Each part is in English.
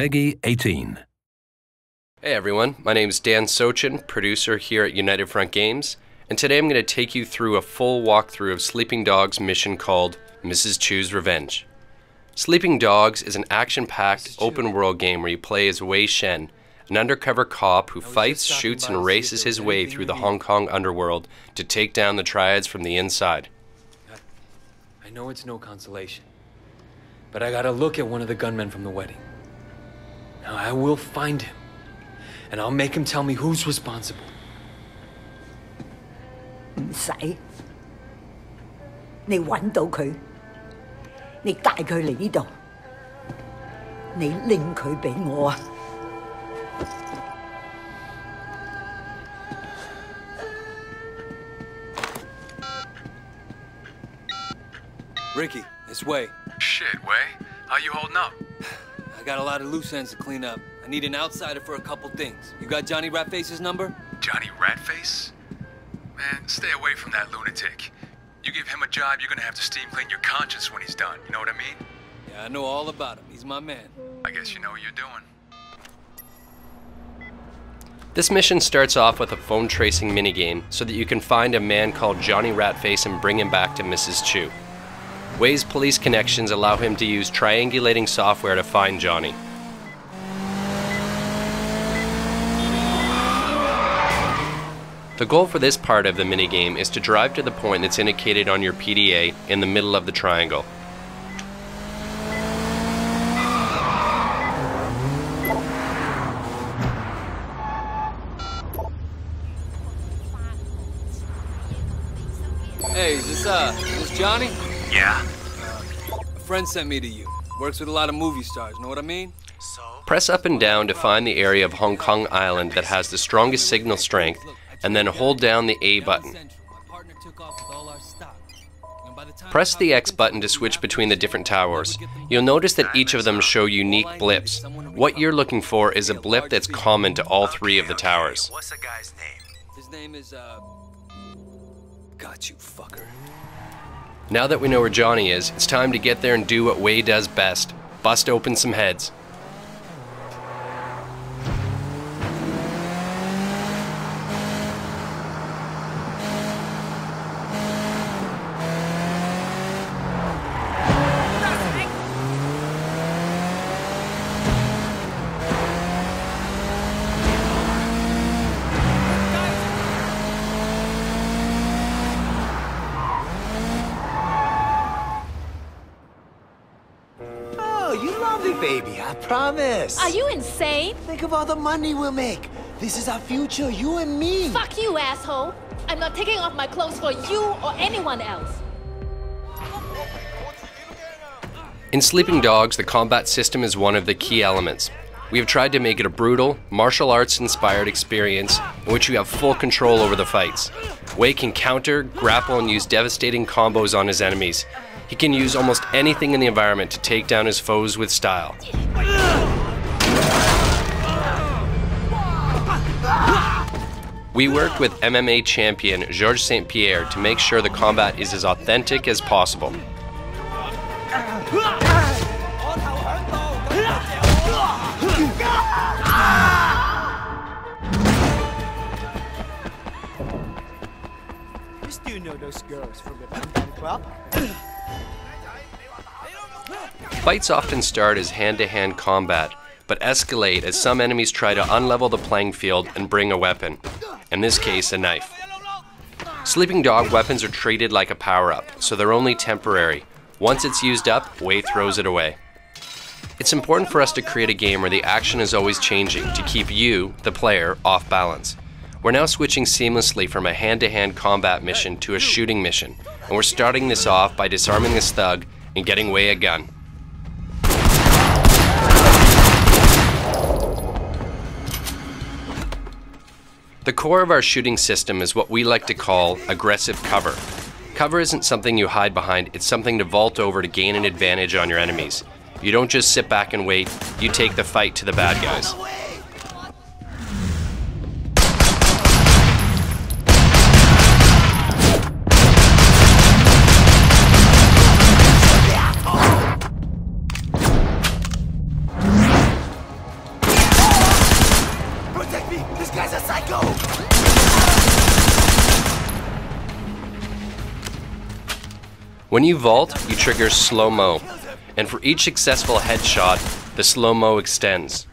PEGI 18. Hey everyone, my name is Dan Sochan, producer here at United Front Games, and today I'm going to take you through a full walkthrough of Sleeping Dogs' mission called Mrs. Chu's Revenge. Sleeping Dogs is an action packed open world game where you play as Wei Shen, an undercover cop who fights, shoots, and races his way through the Hong Kong underworld to take down the triads from the inside. I know it's no consolation, but I gotta look at one of the gunmen from the wedding. I will find him, and I'll make him tell me who's responsible. Ricky, it's Wei. Shit, Wei. How you holding up? I got a lot of loose ends to clean up. I need an outsider for a couple things. You got Johnny Ratface's number? Johnny Ratface? Man, stay away from that lunatic. You give him a job, you're gonna have to steam clean your conscience when he's done. You know what I mean? Yeah, I know all about him. He's my man. I guess you know what you're doing. This mission starts off with a phone tracing minigame so that you can find a man called Johnny Ratface and bring him back to Mrs. Chu. Wei's police connections allow him to use triangulating software to find Johnny. The goal for this part of the minigame is to drive to the point that's indicated on your PDA in the middle of the triangle. Hey, is this, uh, this Johnny? Yeah? A friend sent me to you. Works with a lot of movie stars, know what I mean? So? Press up and down to find the area of Hong Kong Island that has the strongest signal strength, and then hold down the A button. Press the X button to switch between the different towers. You'll notice that each of them show unique blips. What you're looking for is a blip that's common to all three of the towers. What's the guy's name? His name is, uh... Got you, fucker. Now that we know where Johnny is, it's time to get there and do what Wei does best bust open some heads. Baby, I promise. Are you insane? Think of all the money we'll make. This is our future, you and me. Fuck you, asshole! I'm not taking off my clothes for you or anyone else. In Sleeping Dogs, the combat system is one of the key elements. We have tried to make it a brutal, martial arts inspired experience in which you have full control over the fights. Wei can counter, grapple, and use devastating combos on his enemies. He can use almost anything in the environment to take down his foes with style. We worked with MMA champion Georges St. Pierre to make sure the combat is as authentic as possible. Still know those girls from the Club? Fights often start as hand to hand combat, but escalate as some enemies try to unlevel the playing field and bring a weapon, in this case, a knife. Sleeping Dog weapons are treated like a power up, so they're only temporary. Once it's used up, Wei throws it away. It's important for us to create a game where the action is always changing to keep you, the player, off balance. We're now switching seamlessly from a hand to hand combat mission to a shooting mission, and we're starting this off by disarming this thug and getting Wei a gun. The core of our shooting system is what we like to call aggressive cover. Cover isn't something you hide behind, it's something to vault over to gain an advantage on your enemies. You don't just sit back and wait, you take the fight to the bad guys. When you vault, you trigger slow-mo, and for each successful headshot, the slow-mo extends.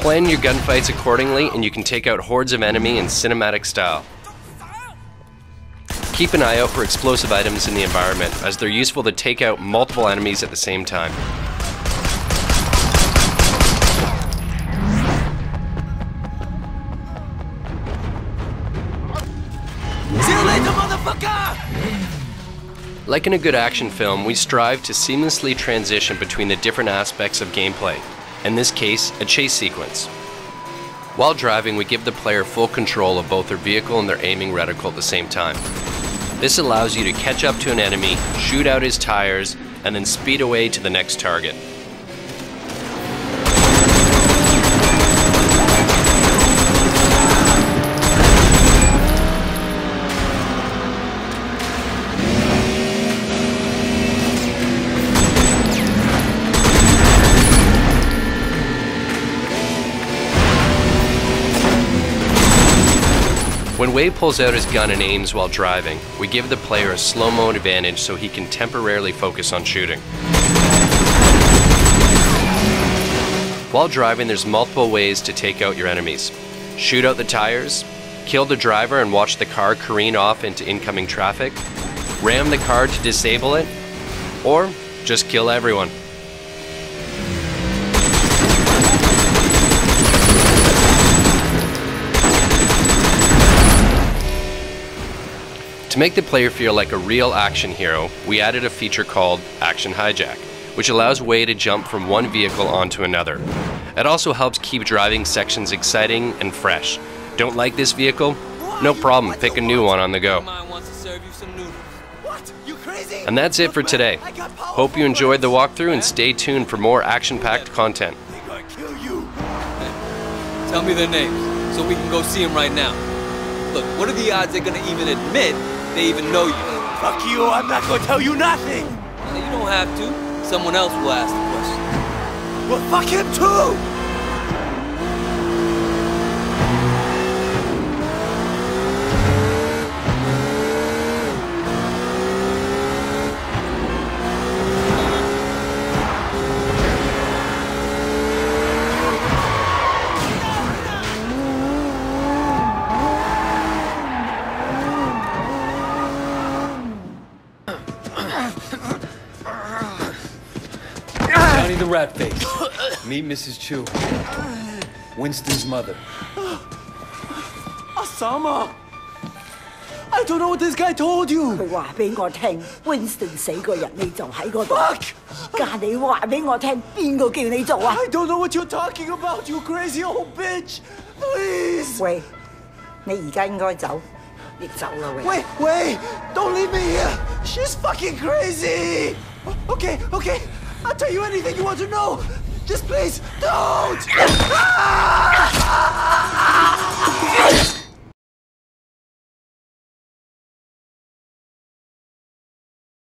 Plan your gunfights accordingly and you can take out hordes of enemy in cinematic style. Keep an eye out for explosive items in the environment as they're useful to take out multiple enemies at the same time. Like in a good action film, we strive to seamlessly transition between the different aspects of gameplay, in this case, a chase sequence. While driving, we give the player full control of both their vehicle and their aiming reticle at the same time. This allows you to catch up to an enemy, shoot out his tires, and then speed away to the next target. When Wei pulls out his gun and aims while driving, we give the player a slow-mo advantage so he can temporarily focus on shooting. While driving, there's multiple ways to take out your enemies. Shoot out the tires, kill the driver and watch the car careen off into incoming traffic, ram the car to disable it, or just kill everyone. Make the player feel like a real action hero, we added a feature called Action Hijack, which allows Wei to jump from one vehicle onto another. It also helps keep driving sections exciting and fresh. Don't like this vehicle? No problem, pick a new one on the go. Mine wants to serve you some noodles. What? You crazy? And that's it for today. I got power. Hope you enjoyed the walkthrough and stay tuned for more action packed content. They're gonna kill you. Tell me their names so we can go see them right now. Look, what are the odds they're gonna even admit they even know you? Fuck you, I'm not gonna tell you nothing! Well, you don't have to. Someone else will ask the question. Well, fuck him too! Johnny the Rat Face. Meet Mrs. Chu. Winston's mother. Osama! I don't know what this guy told you! 佢话俾我听，Winston 死嗰日你就喺嗰度。 Fuck! 家你话俾我听，边个叫你做啊？ I don't know what you're talking about, you crazy old bitch! Please! 喂，你而家应该走， 你走啦，喂喂喂，Don't leave me here. She's fucking crazy. Okay, okay. I'll tell you anything you want to know. Just please don't. Ah!